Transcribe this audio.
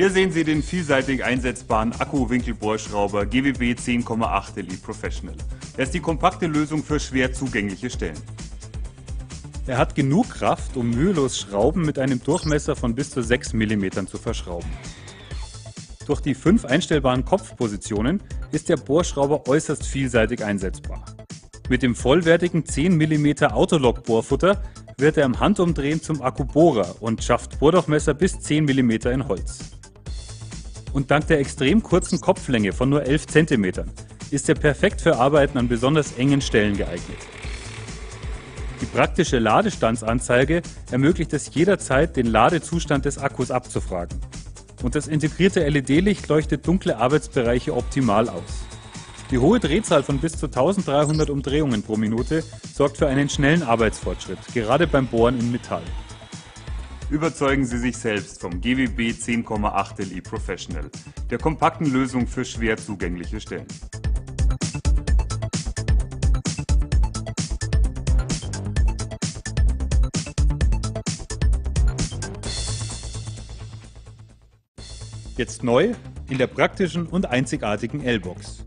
Hier sehen Sie den vielseitig einsetzbaren Akku-Winkelbohrschrauber GWB 10,8 Li Professional. Er ist die kompakte Lösung für schwer zugängliche Stellen. Er hat genug Kraft, um mühelos Schrauben mit einem Durchmesser von bis zu 6 mm zu verschrauben. Durch die fünf einstellbaren Kopfpositionen ist der Bohrschrauber äußerst vielseitig einsetzbar. Mit dem vollwertigen 10 mm Autolock-Bohrfutter wird er im Handumdrehen zum Akkubohrer und schafft Bohrdurchmesser bis 10 mm in Holz. Und dank der extrem kurzen Kopflänge von nur 11 cm ist er perfekt für Arbeiten an besonders engen Stellen geeignet. Die praktische Ladestandsanzeige ermöglicht es jederzeit, den Ladezustand des Akkus abzufragen. Und das integrierte LED-Licht leuchtet dunkle Arbeitsbereiche optimal aus. Die hohe Drehzahl von bis zu 1300 Umdrehungen pro Minute sorgt für einen schnellen Arbeitsfortschritt, gerade beim Bohren in Metall. Überzeugen Sie sich selbst vom GWB 10,8 Li Professional, der kompakten Lösung für schwer zugängliche Stellen. Jetzt neu in der praktischen und einzigartigen L-Box.